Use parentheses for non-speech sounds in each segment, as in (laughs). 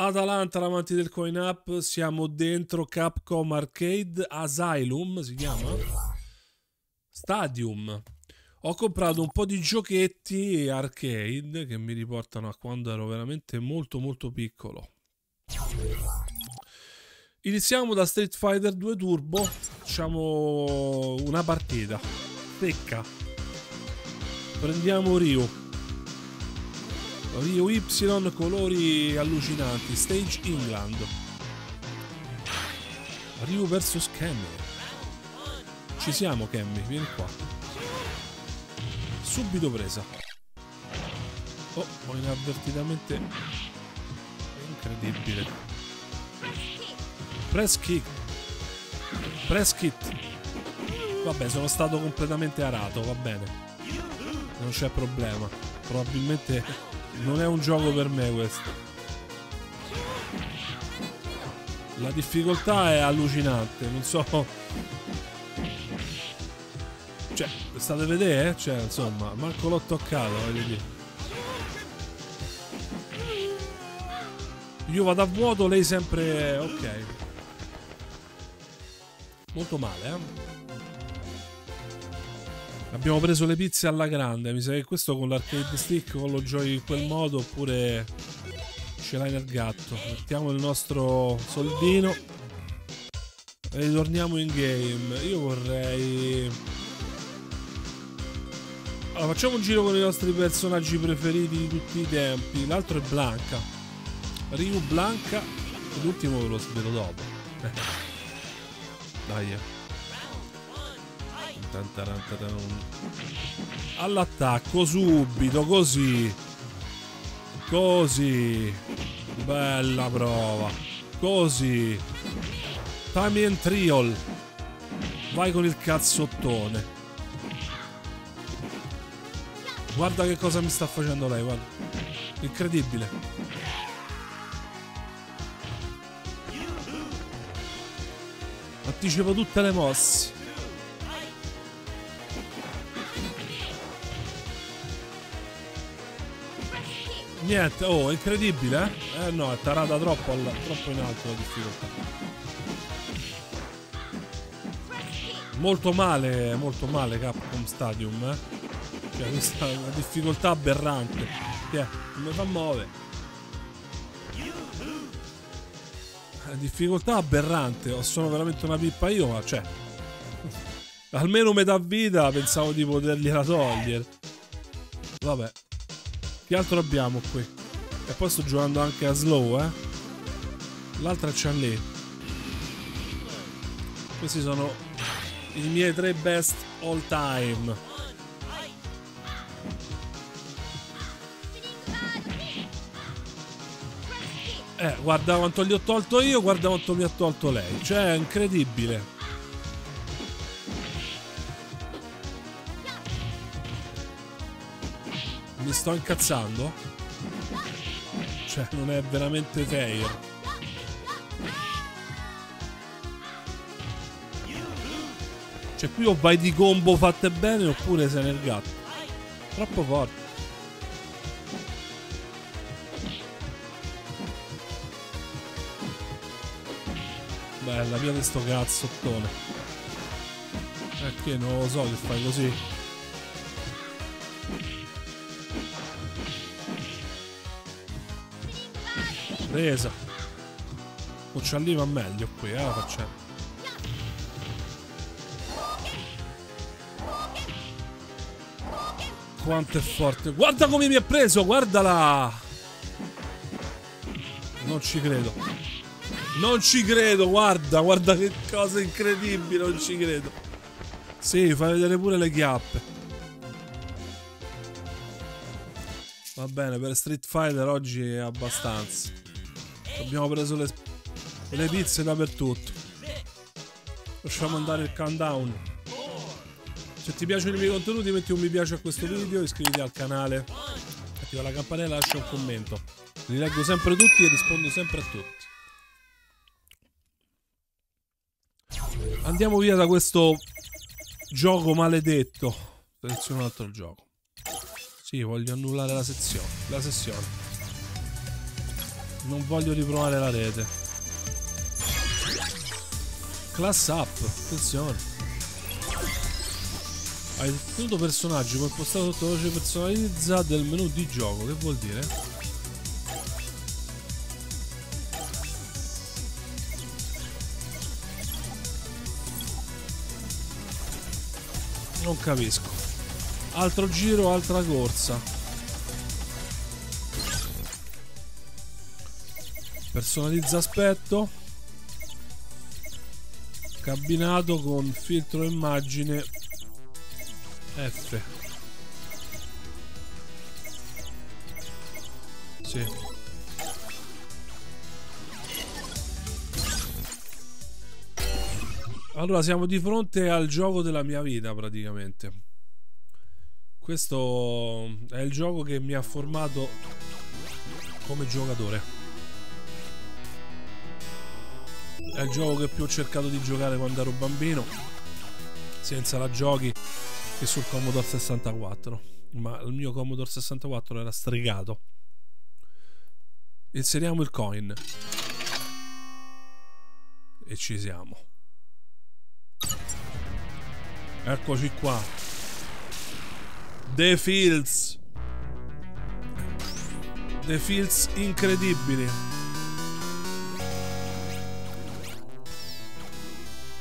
Atalanta, l'avanti del coin up, siamo dentro Capcom Arcade Asylum, si chiama? Stadium. Ho comprato un po' di giochetti arcade che mi riportano a quando ero veramente molto molto piccolo. Iniziamo da Street Fighter 2 Turbo, facciamo una partita secca. Prendiamo Ryu. Rio Y, colori allucinanti, Stage England. Ryu vs Cammy. Ci siamo Cammy, vieni qua. Subito presa. Oh, ho inavvertitamente... Incredibile. Press kick. Press kick. Vabbè, sono stato completamente arato, va bene. Non c'è problema. Probabilmente non è un gioco per me questo. La difficoltà è allucinante, non so... Cioè, state a vedere? Cioè, insomma, manco l'ho toccato, voglio dire. Io vado a vuoto, lei sempre... Ok. Molto male, eh? Abbiamo preso le pizze alla grande. Mi sa che questo con l'arcade stick lo giochi in quel modo oppure ce l'hai nel gatto. Mettiamo il nostro soldino e ritorniamo in game. Io vorrei... Allora, facciamo un giro con i nostri personaggi preferiti di tutti i tempi. L'altro è Blanca. Ryu Blanca. L'ultimo ve lo svedo dopo. (laughs) Dai. Eh. All'attacco subito, così. Così. Bella prova. Così. Time and trial. Vai con il cazzottone. Guarda che cosa mi sta facendo lei, guarda. Incredibile. Anticipo tutte le mosse. Niente, oh, incredibile, eh? Eh no, è tarata troppo, alla, troppo in alto la difficoltà. Molto male, molto male Capcom Stadium, eh? Cioè, questa è una difficoltà aberrante. Che? Non mi fa muovere. Difficoltà aberrante, sono veramente una pippa io, ma cioè... Almeno metà vita pensavo di potergliela togliere. Vabbè. Che altro abbiamo qui? E poi sto giocando anche a slow, eh? L'altra c'è lì. Questi sono i miei tre best all time. Eh, guarda quanto gli ho tolto io, guarda quanto mi ha tolto lei. Cioè, è incredibile. Mi sto incazzando? Cioè, non è veramente fair. Cioè, qui o vai di combo fatte bene oppure sei nel gatto. Troppo forte. Bella, via di sto cazzottone. Perché non lo so che fai così. Presa. Cucciallì va meglio qui, eh, facciamo. Quanto è forte. Guarda come mi ha preso, guardala. Non ci credo. Non ci credo, guarda, guarda che cosa incredibile, non ci credo. Sì, fai vedere pure le chiappe. Va bene, per Street Fighter oggi è abbastanza. Abbiamo preso le, le pizze dappertutto. Lasciamo andare il countdown. Se ti piacciono i miei contenuti metti un mi piace a questo video, iscriviti al canale, attiva la campanella e lascia un commento. Li leggo sempre tutti e rispondo sempre a tutti. Andiamo via da questo gioco maledetto. Seleziono un altro gioco. Sì, voglio annullare la sezione. La sessione. Non voglio riprovare la rete. Class up, attenzione. Hai ottenuto personaggi con impostato sotto voce personalizza del menu di gioco. Che vuol dire? Non capisco. Altro giro, altra corsa. Personalizza aspetto. Cabinato con filtro immagine F. Sì. Allora siamo di fronte al gioco della mia vita praticamente. Questo è il gioco che mi ha formato come giocatore. È il gioco che più ho cercato di giocare quando ero bambino, sia in sala giochi che sul Commodore 64. Ma il mio Commodore 64 era stregato. Inseriamo il coin. E ci siamo. Eccoci qua. The Fields. The Fields incredibili.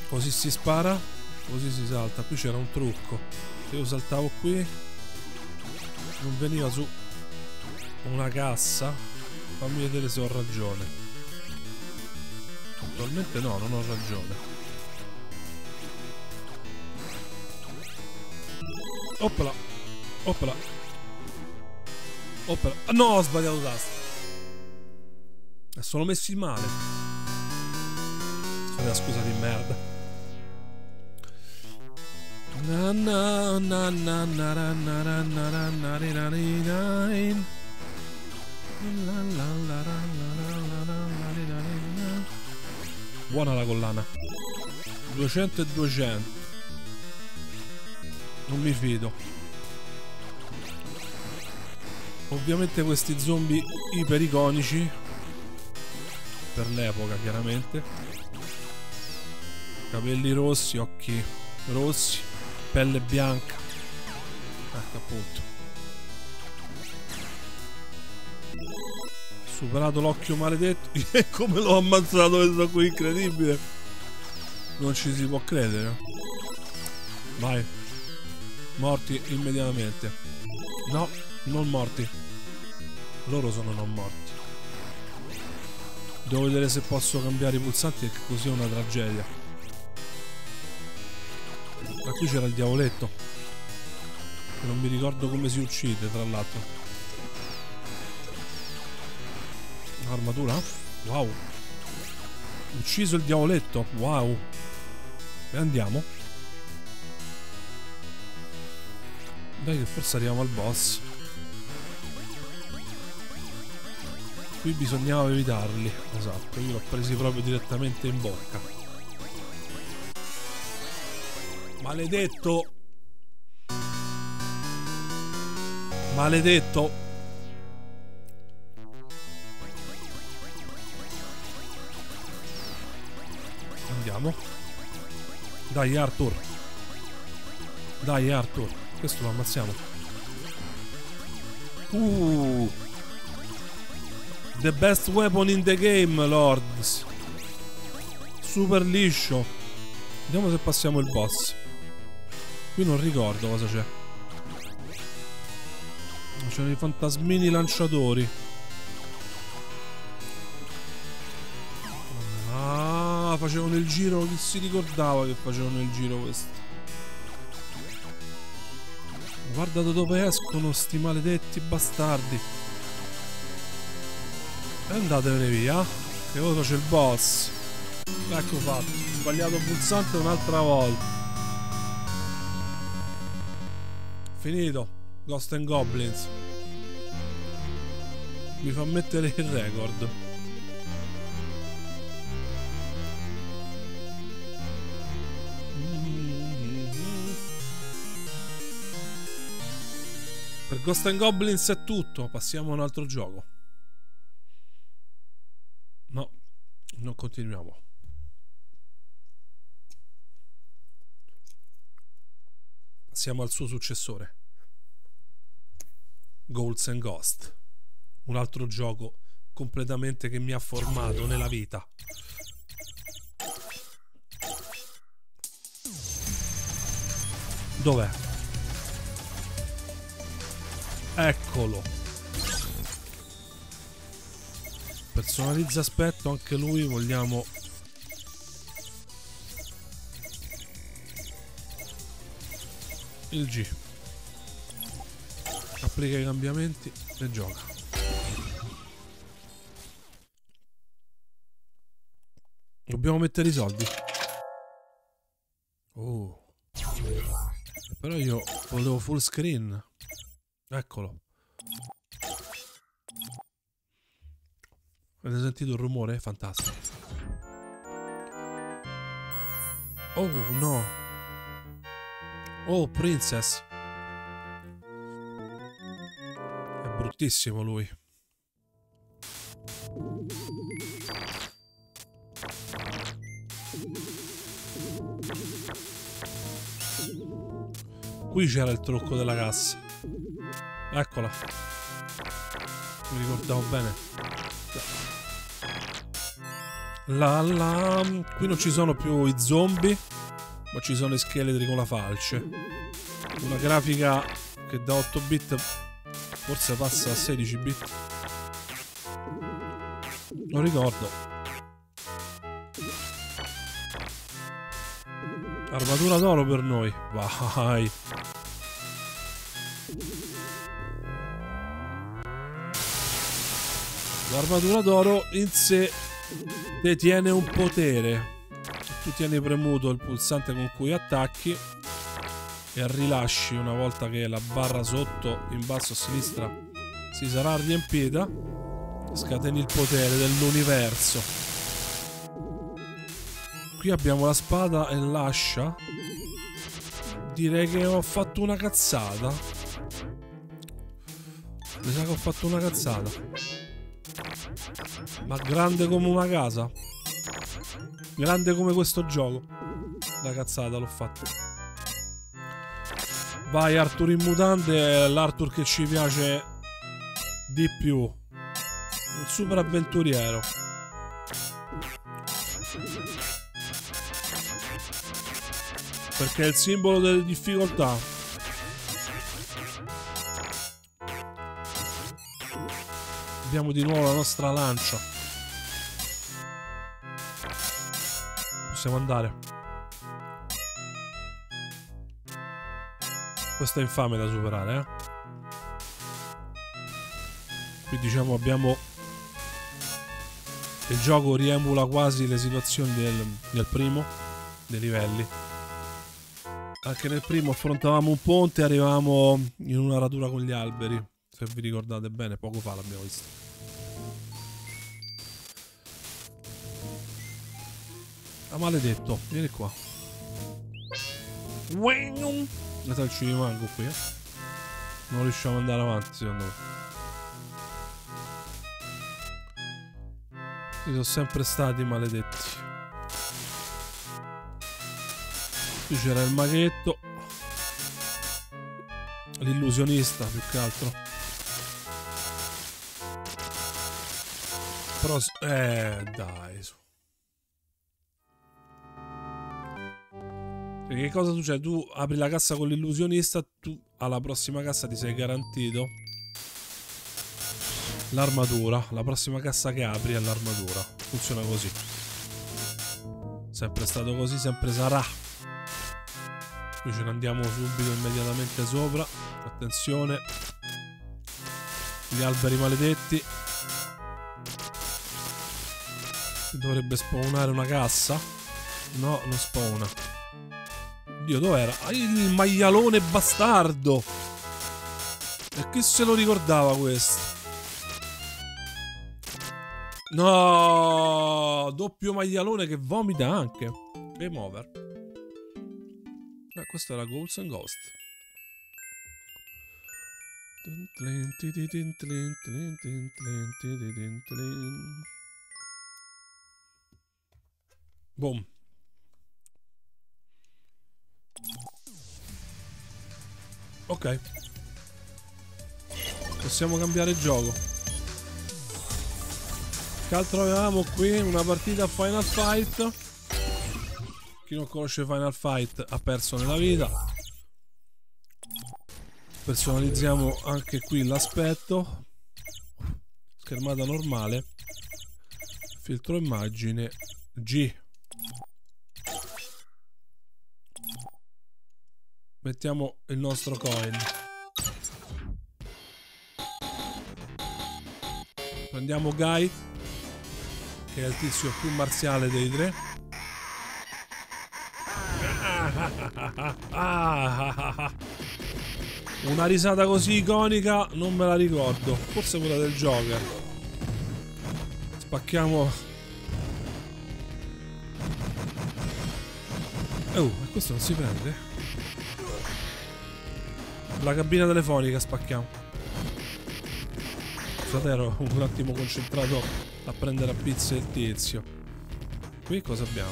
Così si spara, così si salta. Qui c'era un trucco. Se io saltavo qui, non veniva su una cassa. Fammi vedere se ho ragione. Attualmente no, non ho ragione. Oppala. Oppala. Oppala. Ah, no, ho sbagliato tasto. Sono messi male. Sono scusa di merda. Buona la collana. 200 e 200 Non mi fido. Ovviamente questi zombie ipericonici Per l'epoca chiaramente. Capelli rossi, occhi rossi pelle bianca. Ecco appunto. Superato l'occhio maledetto. (laughs) E come l'ho ammazzato questo qui incredibile. Non ci si può credere. Vai. Morti immediatamente. No non morti. Loro sono non morti. Devo vedere se posso cambiare i pulsanti perché così è una tragedia qui c'era il diavoletto. Che non mi ricordo come si uccide, tra l'altro. Armatura? Wow. Ucciso il diavoletto. Wow. E andiamo. Dai che forse arriviamo al boss. Qui bisognava evitarli. Esatto, io l'ho presi proprio direttamente in bocca. Maledetto. Maledetto. Andiamo. Dai Arthur. Dai Arthur. Questo lo ammazziamo. Uh. The best weapon in the game, Lords. Super liscio. Vediamo se passiamo il boss. Qui non ricordo cosa c'è. C'erano i fantasmini lanciatori. Ah, facevano il giro. Chi si ricordava che facevano il giro questi? Guarda da dove escono sti maledetti bastardi. E andatevene via. Che ora c'è il boss. Ecco fatto. Ho sbagliato il pulsante un'altra volta. Finito. Ghost and Goblins. Mi fa mettere il record. Per Ghost and Goblins è tutto. Passiamo a un altro gioco. non continuiamo. Passiamo al suo successore. Golds and Ghost. Un altro gioco completamente che mi ha formato nella vita. Dov'è? Eccolo. Personalizza aspetto, anche lui vogliamo... Il G. Applica i cambiamenti e gioca. Dobbiamo mettere i soldi. Oh. Però io volevo full screen. Eccolo. Avete sentito il rumore? Fantastico. Oh no. Oh, Princess. È bruttissimo lui. Qui c'era il trucco della cassa. Eccola. Mi ricordavo bene. La la. Qui non ci sono più i zombie, ma ci sono i scheletri con la falce. Una grafica che da 8 bit forse passa a 16 bit. Non ricordo. Armatura d'oro per noi. Vai. L'armatura d'oro in sé detiene un potere. Tu tieni premuto il pulsante con cui attacchi e rilasci una volta che la barra sotto in basso a sinistra si sarà riempita. Scateni il potere dell'universo. Qui abbiamo la spada e l'ascia. Direi che ho fatto una cazzata. Mi sa che ho fatto una cazzata. Ma grande come una casa. Grande come questo gioco. La cazzata l'ho fatta. Vai Arthur in mutande, è l'Arthur che ci piace di più. Un super avventuriero. Perché è il simbolo delle difficoltà. Abbiamo di nuovo la nostra lancia. Possiamo andare. Questo è infame da superare, eh. Qui diciamo abbiamo... Il gioco riemula quasi le situazioni del, del primo, dei livelli. Anche nel primo affrontavamo un ponte e arrivavamo in una radura con gli alberi. Se vi ricordate bene, poco fa l'abbiamo visto. Ah, maledetto, vieni qua. Adesso ci rimango qui, eh. Non riusciamo ad andare avanti, secondo me. Sono sempre stati maledetti. Qui c'era il maghetto. L'illusionista, più che altro. Però... Eh, dai. Perché che cosa succede? Tu apri la cassa con l'illusionista, tu alla prossima cassa ti sei garantito l'armatura. La prossima cassa che apri è l'armatura. Funziona così. Sempre stato così, sempre sarà. Qui ce ne andiamo subito immediatamente sopra. Attenzione. Gli alberi maledetti. Dovrebbe spawnare una cassa? No, non spawna. Dio, dov'era? Ah, il maialone bastardo! E chi se lo ricordava questo? No! Doppio maialone che vomita anche. Game over. Eh, questo era Ghouls and Ghost. Boom. Ok. Possiamo cambiare gioco. Che altro avevamo qui? Una partita Final Fight. Chi non conosce Final Fight ha perso nella vita. Personalizziamo anche qui l'aspetto. Schermata normale. Filtro immagine G. Mettiamo il nostro coin. Prendiamo Guy, che è il tizio più marziale dei tre. (laughs) Una risata così iconica non me la ricordo. Forse quella del Joker. Spacchiamo. Oh, e questo non si prende? La cabina telefonica spacchiamo. Scusate, ero un attimo concentrato a prendere a pizza il tizio. Qui cosa abbiamo?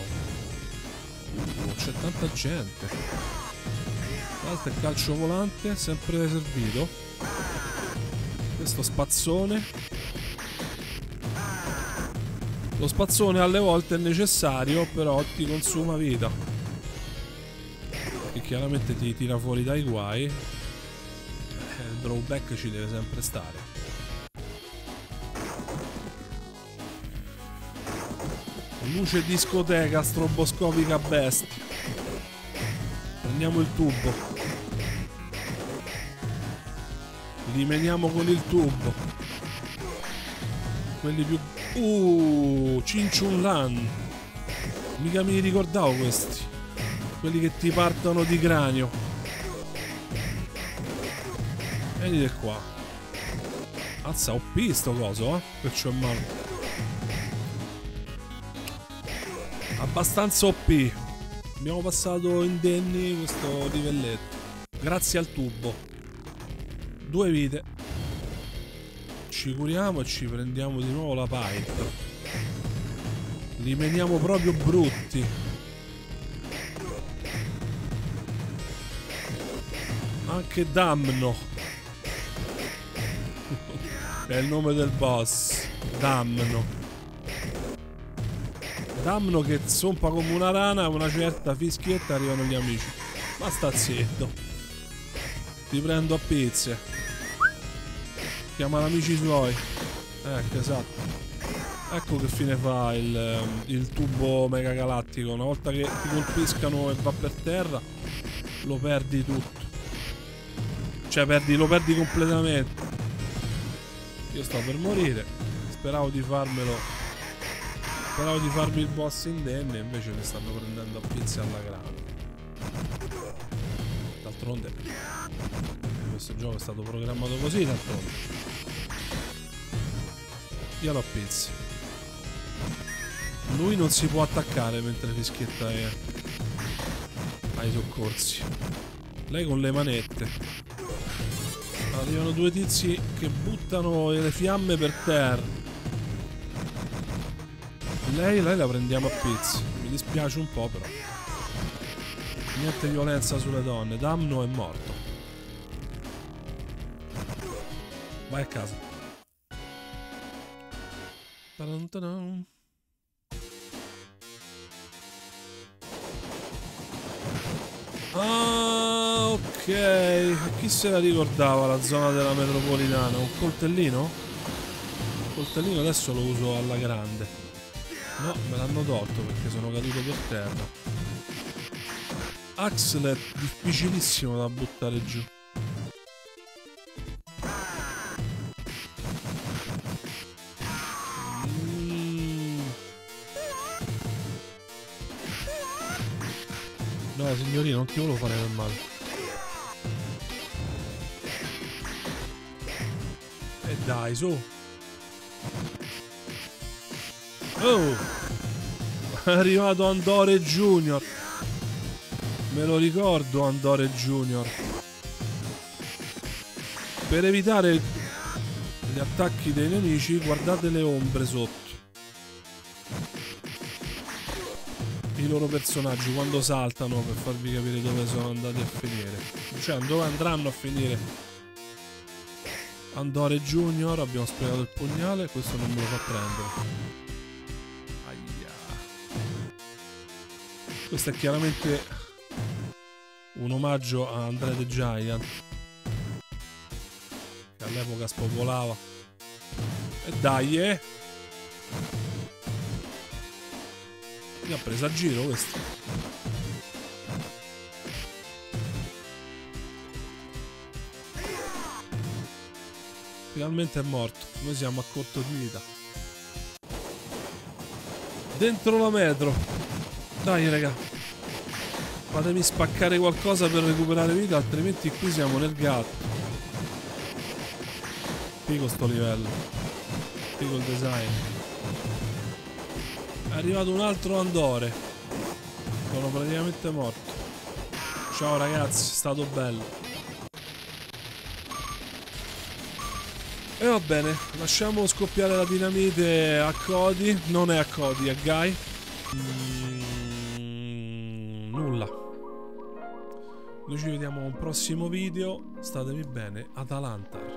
Uh, c'è tanta gente. L'altro è calcio volante, sempre servito. Questo spazzone. Lo spazzone alle volte è necessario, però ti consuma vita. Chiaramente ti tira fuori dai guai drawback ci deve sempre stare. Luce discoteca stroboscopica bestia. Prendiamo il tubo. Rimeniamo con il tubo. Quelli più... Uh, Cinchun Lan. Mica mi ricordavo questi. Quelli che ti partono di cranio. Venite qua. Azza, ho visto coso, eh? C'ho in mano. Abbastanza OP. Abbiamo passato indenni questo livelletto. Grazie al tubo. Due vite. Ci curiamo e ci prendiamo di nuovo la pipe. Rimaniamo proprio brutti. Anche Damno. È il nome del boss. Damno. Damno che zompa come una rana, una certa fischietta arrivano gli amici. Ma sta zitto. Ti prendo a pizze. Chiama gli amici suoi. Ecco, esatto. Ecco che fine fa il, il tubo mega galattico. Una volta che ti colpiscano e va per terra, lo perdi tutto. Cioè, perdi, lo perdi completamente. Io sto per morire. Speravo di farmelo. Speravo di farmi il boss indenne, invece mi stanno prendendo a pizzi alla grande. D'altronde. Questo gioco è stato programmato così, d'altronde. Io l'ho pizzi. Lui non si può attaccare mentre fischietta è ai soccorsi. Lei con le manette. Arrivano due tizi che buttano le fiamme per terra. Lei, lei la prendiamo a pizzi. Mi dispiace un po' però. Niente violenza sulle donne. Damno è morto. Vai a casa. Ta-dun-ta-dun. Ok. Chi se la ricordava la zona della metropolitana? Un coltellino? Un coltellino adesso lo uso alla grande. No, me l'hanno tolto perché sono caduto per terra. Axlet, difficilissimo da buttare giù. No, signorina, non ti volevo fare del male. Dai, su. Oh! (laughs) È arrivato Andore Junior. Me lo ricordo Andore Junior. Per evitare gli attacchi dei nemici, guardate le ombre sotto. i loro personaggi quando saltano per farvi capire dove sono andati a finire. Cioè dove andranno a finire. Andore Junior, abbiamo sprecato il pugnale, questo non me lo fa prendere. Aia. Questo è chiaramente un omaggio a Andre the Giant. Che all'epoca spopolava. E dai, eh! Mi ha preso a giro questo. Finalmente è morto. Noi siamo a corto di vita. Dentro la metro. Dai, raga. Fatemi spaccare qualcosa per recuperare vita, altrimenti qui siamo nel gatto. Figo sto livello. Figo il design. È arrivato un altro Andore. Sono praticamente morto. Ciao ragazzi, è stato bello. E va bene, lasciamo scoppiare la dinamite a Cody. Non è a Cody, a Guy. Mm, nulla. Noi ci vediamo a un prossimo video. Statevi bene. Atalanta.